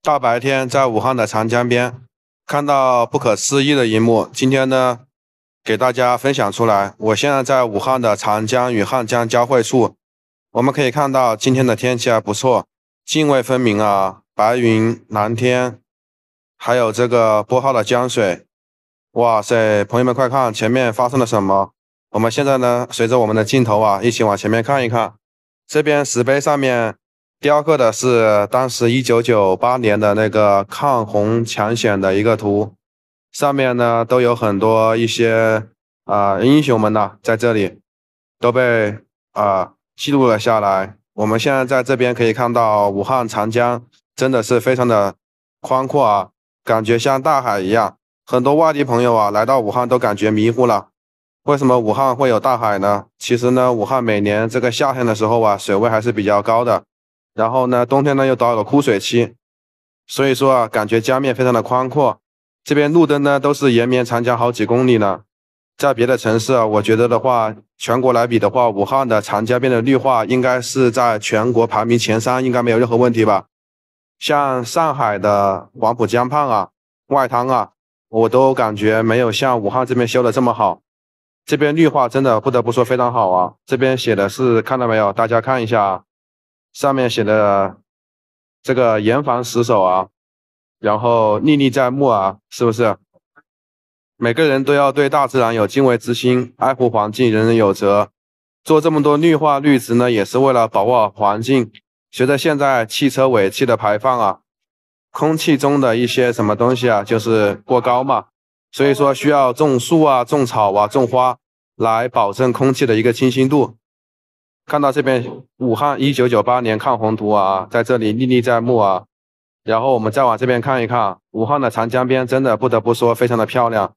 大白天在武汉的长江边，看到不可思议的一幕。今天呢，给大家分享出来。我现在在武汉的长江与汉江交汇处，我们可以看到今天的天气还不错，泾渭分明啊，白云蓝天，还有这个波号的江水。哇塞，朋友们快看，前面发生了什么？我们现在呢，随着我们的镜头啊，一起往前面看一看。这边石碑上面。雕刻的是当时一九九八年的那个抗洪抢险的一个图，上面呢都有很多一些啊英雄们呐在这里都被啊记录了下来。我们现在在这边可以看到武汉长江真的是非常的宽阔啊，感觉像大海一样。很多外地朋友啊来到武汉都感觉迷糊了，为什么武汉会有大海呢？其实呢，武汉每年这个夏天的时候啊，水位还是比较高的。然后呢，冬天呢又到了枯水期，所以说啊，感觉江面非常的宽阔。这边路灯呢都是延绵长江好几公里呢。在别的城市啊，我觉得的话，全国来比的话，武汉的长江边的绿化应该是在全国排名前三，应该没有任何问题吧？像上海的黄浦江畔啊、外滩啊，我都感觉没有像武汉这边修的这么好。这边绿化真的不得不说非常好啊。这边写的是看到没有？大家看一下啊。上面写的这个严防死守啊，然后历历在目啊，是不是？每个人都要对大自然有敬畏之心，爱护环境，人人有责。做这么多绿化绿植呢，也是为了保护好环境。随着现在汽车尾气的排放啊，空气中的一些什么东西啊，就是过高嘛，所以说需要种树啊、种草啊、种花，来保证空气的一个清新度。看到这边武汉一九九八年抗洪图啊，在这里历历在目啊。然后我们再往这边看一看，武汉的长江边真的不得不说非常的漂亮。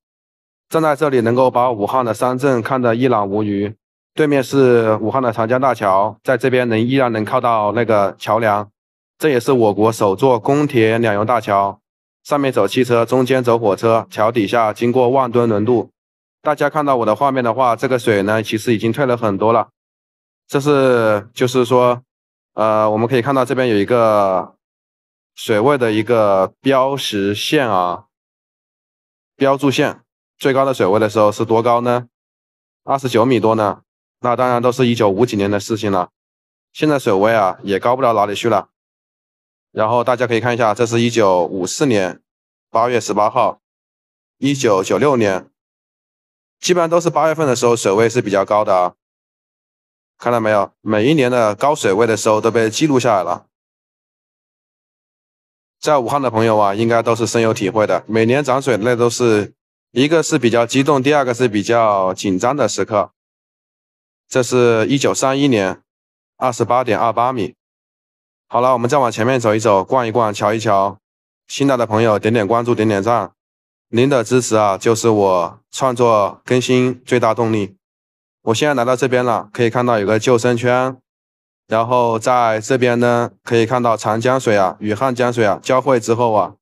站在这里能够把武汉的山镇看得一览无余。对面是武汉的长江大桥，在这边能依然能靠到那个桥梁。这也是我国首座公铁两用大桥，上面走汽车，中间走火车，桥底下经过万吨轮渡。大家看到我的画面的话，这个水呢其实已经退了很多了。这是就是说，呃，我们可以看到这边有一个水位的一个标识线啊，标注线，最高的水位的时候是多高呢？二十九米多呢。那当然都是一九五几年的事情了，现在水位啊也高不了哪里去了。然后大家可以看一下，这是一九五四年八月十八号，一九九六年，基本上都是八月份的时候水位是比较高的啊。看到没有？每一年的高水位的时候都被记录下来了。在武汉的朋友啊，应该都是深有体会的。每年涨水那都是一个是比较激动，第二个是比较紧张的时刻。这是一九三一年，二十八点二八米。好了，我们再往前面走一走，逛一逛，瞧一瞧。新来的朋友点点关注，点点赞，您的支持啊，就是我创作更新最大动力。我现在来到这边了，可以看到有个救生圈，然后在这边呢，可以看到长江水啊与汉江水啊交汇之后啊，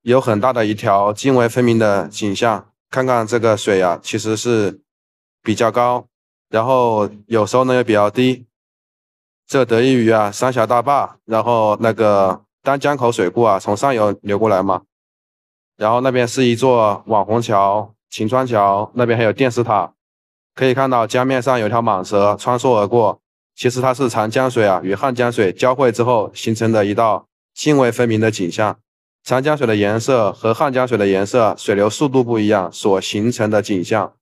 有很大的一条泾渭分明的景象。看看这个水啊，其实是比较高，然后有时候呢也比较低，这得益于啊三峡大坝，然后那个丹江口水库啊从上游流过来嘛，然后那边是一座网红桥秦川桥，那边还有电视塔。可以看到江面上有条蟒蛇穿梭而过，其实它是长江水啊与汉江水交汇之后形成的一道泾渭分明的景象。长江水的颜色和汉江水的颜色，水流速度不一样所形成的景象。